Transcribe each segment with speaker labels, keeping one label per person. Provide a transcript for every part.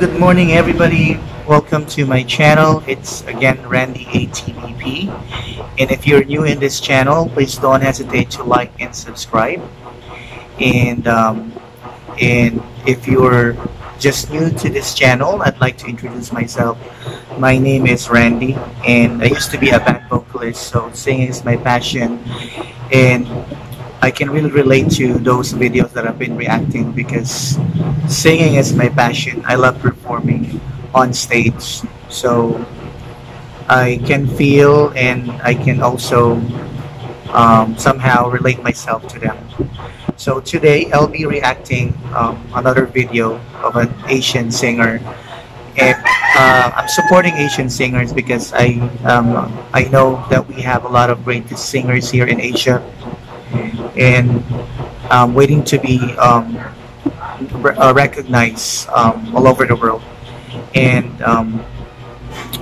Speaker 1: good morning everybody. Welcome to my channel. It's again Rhandee ATVP. And if you're new in this channel, please don't hesitate to like and subscribe. And um, and if you're just new to this channel, I'd like to introduce myself. My name is Rhandee, and I used to be a band vocalist, so singing is my passion. And I can really relate to those videos that I've been reacting because singing is my passion. I love performing on stage. So I can feel and I can also um, somehow relate myself to them. So today I'll be reacting um, another video of an Asian singer. And uh, I'm supporting Asian singers because I um, I know that we have a lot of great singers here in Asia and um, waiting to be um, re- uh, recognized um, all over the world. And um,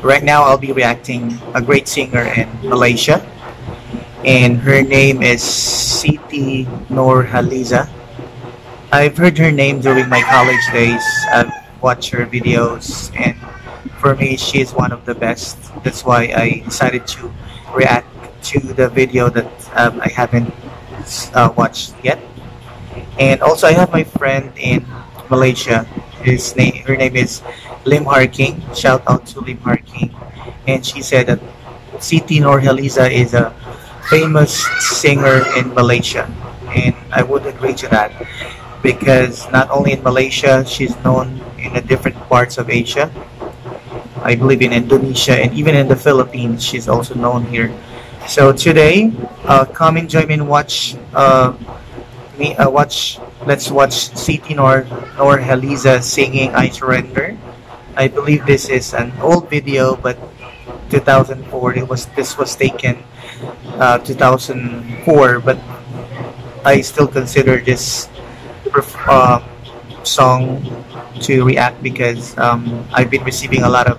Speaker 1: right now, I'll be reacting a great singer in Malaysia, and her name is Siti Nurhaliza. I've heard her name during my college days. I've watched her videos, and for me, she is one of the best. That's why I decided to react to the video that um, I haven't uh, watched yet. And also, I have my friend in Malaysia. His name, her name is Lim Harking. Shout out to Lim Harking. And she said that Siti Nurhaliza is a famous singer in Malaysia. And I would agree to that because not only in Malaysia, she's known in the different parts of Asia. I believe in Indonesia and even in the Philippines, she's also known here. So today, uh, come and join me and watch uh, me uh, watch. Let's watch Siti Nor Nurhaliza singing "I Surrender." I believe this is an old video, but 2004. It was this was taken uh, 2004, but I still consider this uh, song to react because um, I've been receiving a lot of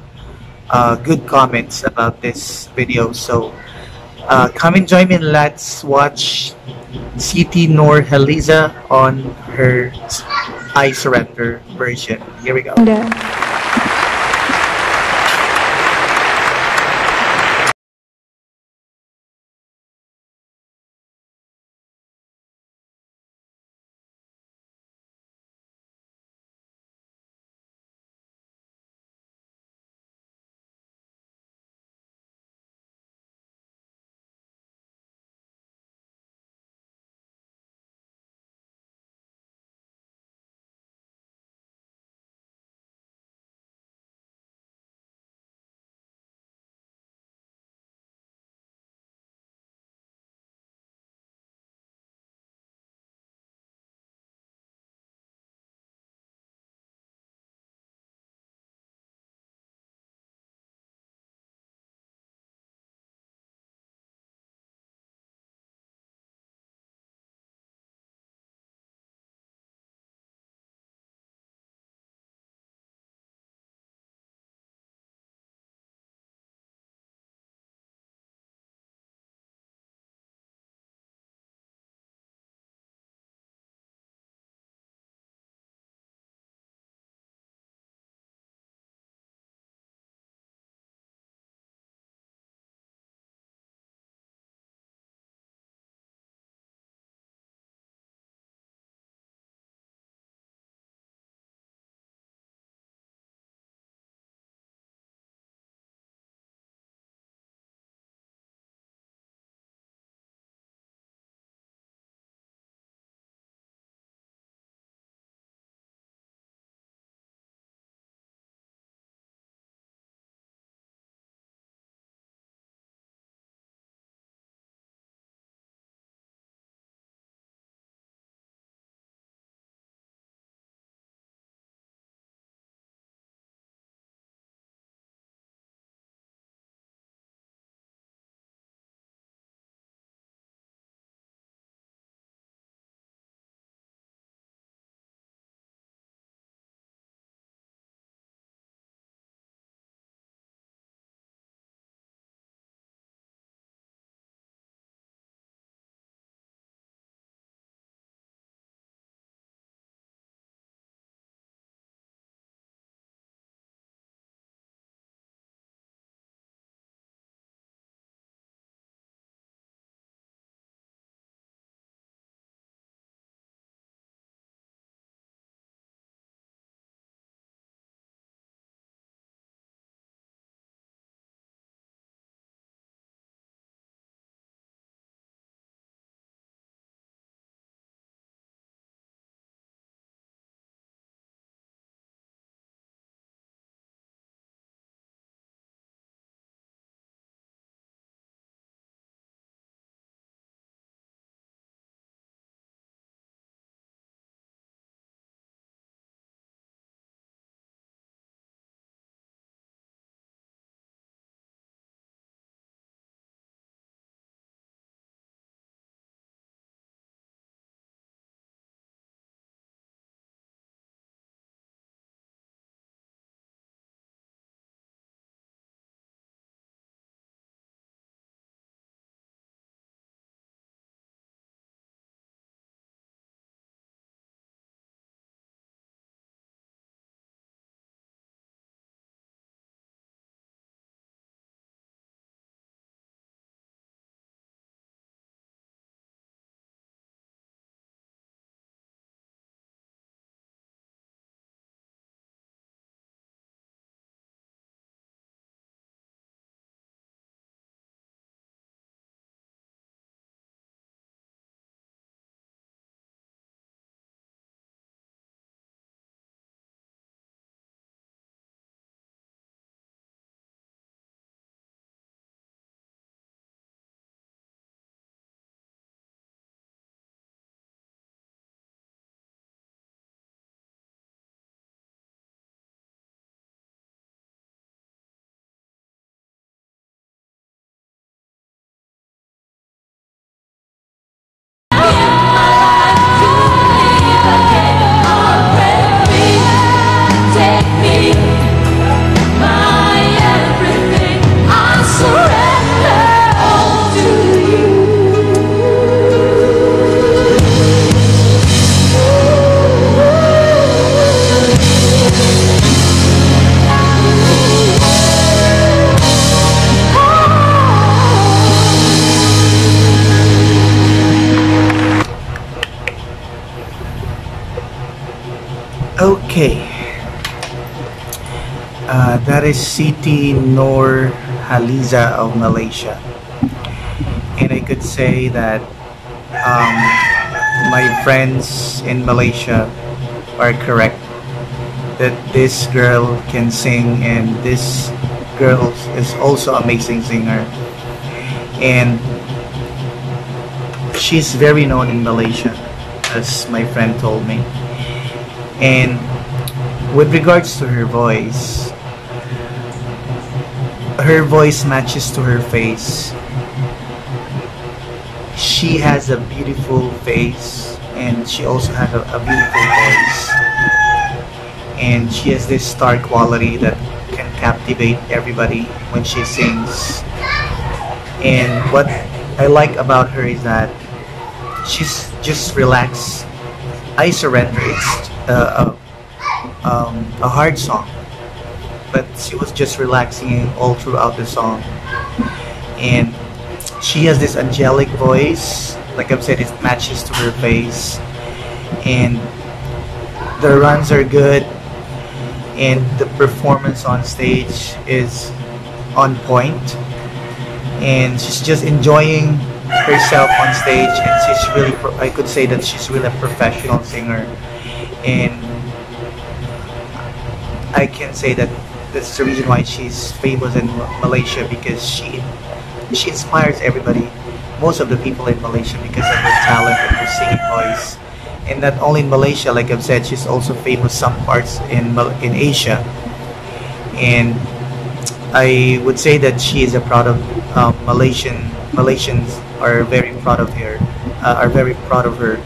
Speaker 1: uh, good comments about this video. So uh, come and join me and let's watch Siti Nurhaliza on her I Surrender version. Here we go.
Speaker 2: Yeah.
Speaker 1: Okay. Uh, that is Siti Nur Haliza of Malaysia. And I could say that um, my friends in Malaysia are correct that this girl can sing and this girl is also amazing singer and she's very known in Malaysia as my friend told me and with regards to her voice her voice matches to her face. She has a beautiful face and she also has a, a beautiful voice. And she has this star quality that can captivate everybody when she sings. And what I like about her is that she's just relaxed. I surrender it's a, a, um, a hard song. But she was just relaxing all throughout the song. And she has this angelic voice. Like I've said it matches to her face. And the runs are good. And the performance on stage is on point. and she's just enjoying herself on stage. And she's really I could say that she's really a professional singer and I can say that that's the reason why she's famous in Malaysia because she she inspires everybody, most of the people in Malaysia because of her talent and her singing voice. And not only in Malaysia, like I've said, she's also famous some parts in in Asia. And I would say that she is a proud of um, Malaysian Malaysians are very proud of her, uh, are very proud of her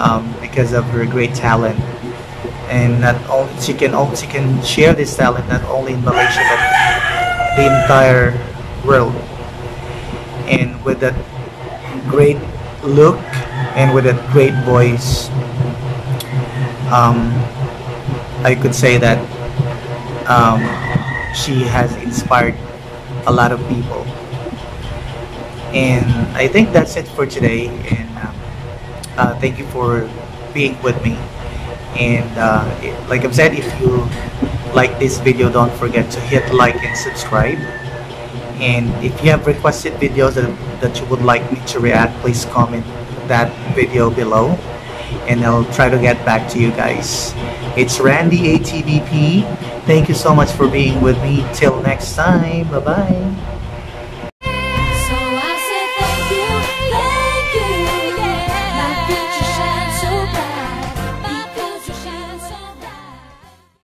Speaker 1: um, because of her great talent. And not only she can she can share this talent not only in Malaysia but the entire world. And with that great look and with that great voice um, I could say that um, she has inspired a lot of people. And I think that's it for today. And uh, thank you for being with me. And uh, like I've said if you like this video don't forget to hit like and subscribe. And if you have requested videos that, that you would like me to react please comment that video below. And I'll try to get back to you guys. It's Rhandee ATVP thank you so much for being with me. Till next time. Bye bye